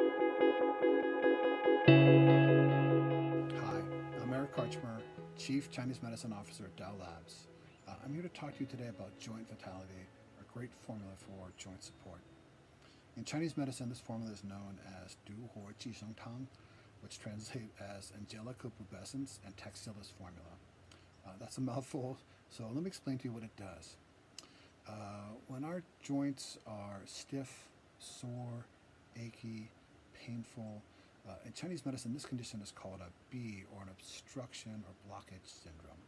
Hi, I'm Eric Karchmer, Chief Chinese Medicine Officer at Dao Labs. Uh, I'm here to talk to you today about joint vitality, a great formula for joint support. In Chinese medicine, this formula is known as Du Huo Ji Sheng Tang, which translates as Angelica pubescens and Taxillus formula. Uh, that's a mouthful, so let me explain to you what it does. Uh, when our joints are stiff, sore, achy, painful, uh, in Chinese medicine, this condition is called a Bi or an obstruction or blockage syndrome.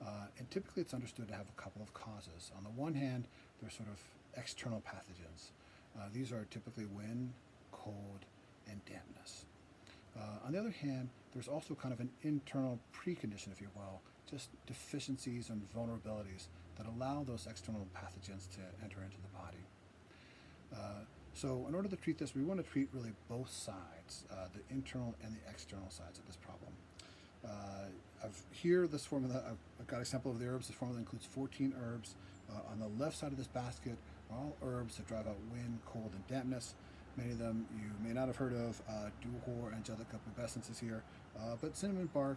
Uh, and typically it's understood to have a couple of causes. On the one hand, there's sort of external pathogens. Uh, these are typically wind, cold, and dampness. Uh, on the other hand, there's also kind of an internal precondition, if you will, just deficiencies and vulnerabilities that allow those external pathogens to enter into the body. So in order to treat this, we want to treat really both sides, uh, the internal and the external sides of this problem. Uh, I've here this formula, I've, got a sample of the herbs. This formula includes 14 herbs. Uh, on the left side of this basket are all herbs that drive out wind, cold, and dampness. Many of them you may not have heard of. Uh, Duhuo angelica pubescens is here, uh, but cinnamon bark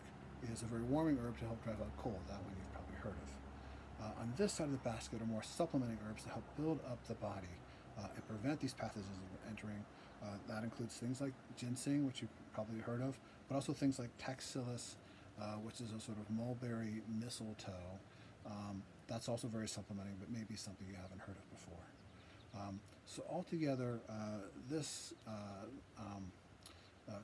is a very warming herb to help drive out cold. That one you've probably heard of. Uh, on this side of the basket are more supplementing herbs to help build up the body uh, and prevent these pathogens from entering. Uh, that includes things like ginseng, which you've probably heard of, but also things like taxillus, uh, which is a sort of mulberry mistletoe. Um, that's also very supplementing, but maybe something you haven't heard of before. Um, so altogether, uh, this uh, um,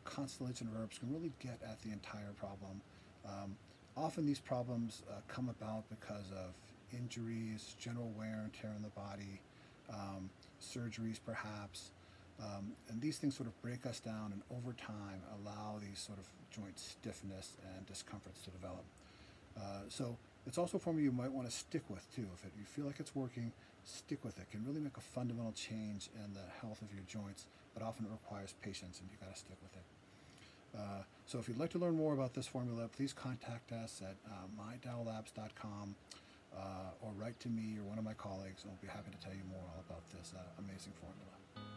constellation of herbs can really get at the entire problem. Um, often these problems come about because of injuries, general wear and tear in the body, um, surgeries perhaps, um, and these things sort of break us down and over time allow these sort of joint stiffness and discomforts to develop. Uh, so it's also a formula you might want to stick with too. If it, you feel like it's working, stick with it. it. can really make a fundamental change in the health of your joints, but often it requires patience and you've got to stick with it. Uh, so if you'd like to learn more about this formula, please contact us at uh, uh, or write to me or one of my colleagues, and we'll be happy to tell you more all about this uh, amazing formula.